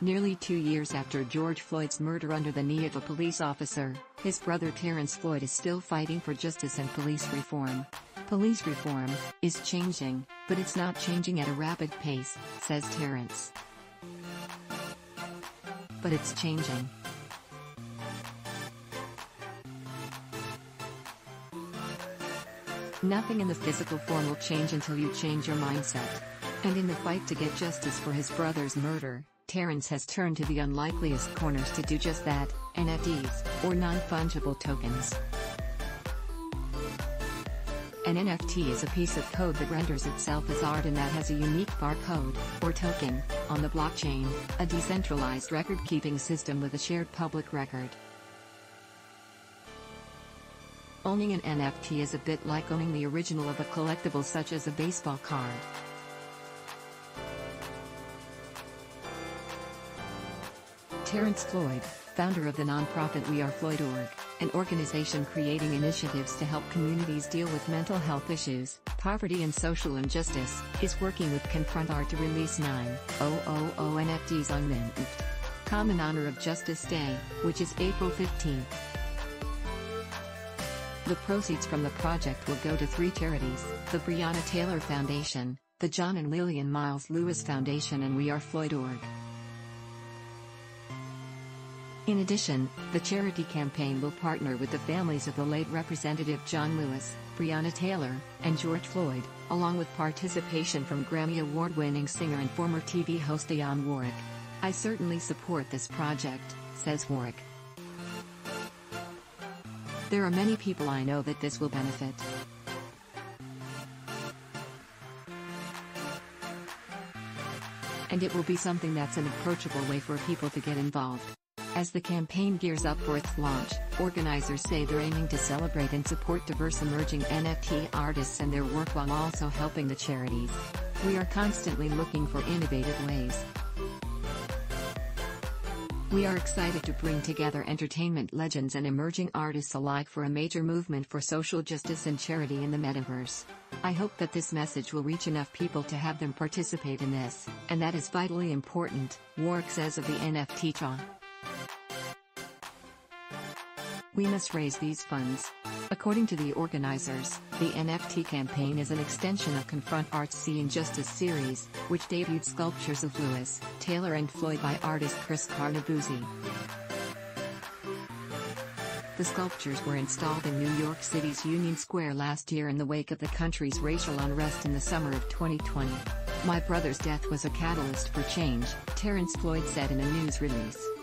Nearly two years after George Floyd's murder under the knee of a police officer, his brother Terrence Floyd is still fighting for justice and police reform. Police reform is changing, but it's not changing at a rapid pace, says Terrence. But it's changing. Nothing in the physical form will change until you change your mindset. And in the fight to get justice for his brother's murder, Terrence has turned to the unlikeliest corners to do just that, NFTs, or non-fungible tokens. An NFT is a piece of code that renders itself as art and that has a unique barcode, or token, on the blockchain, a decentralized record-keeping system with a shared public record. Owning an NFT is a bit like owning the original of a collectible such as a baseball card. Terrence Floyd, founder of the nonprofit We Are Floyd Org, an organization creating initiatives to help communities deal with mental health issues, poverty and social injustice, is working with Confront Art to release 9,000 NFTs on Mint. Come in honor of Justice Day, which is April 15th. The proceeds from the project will go to three charities, the Breonna Taylor Foundation, the John and Lillian Miles Lewis Foundation and We Are Floyd Org. In addition, the charity campaign will partner with the families of the late Representative John Lewis, Breonna Taylor, and George Floyd, along with participation from Grammy Award-winning singer and former TV host Dionne Warwick. I certainly support this project, says Warwick. There are many people I know that this will benefit. And it will be something that's an approachable way for people to get involved. As the campaign gears up for its launch, organizers say they're aiming to celebrate and support diverse emerging NFT artists and their work while also helping the charities. We are constantly looking for innovative ways. We are excited to bring together entertainment legends and emerging artists alike for a major movement for social justice and charity in the metaverse. I hope that this message will reach enough people to have them participate in this, and that is vitally important, Warwick says of the NFT Cha. We must raise these funds. According to the organizers, the NFT campaign is an extension of Confront Art's Seeing Justice series, which debuted sculptures of Lewis, Taylor and Floyd by artist Chris Carnabuci. The sculptures were installed in New York City's Union Square last year in the wake of the country's racial unrest in the summer of 2020. My brother's death was a catalyst for change, Terrence Floyd said in a news release.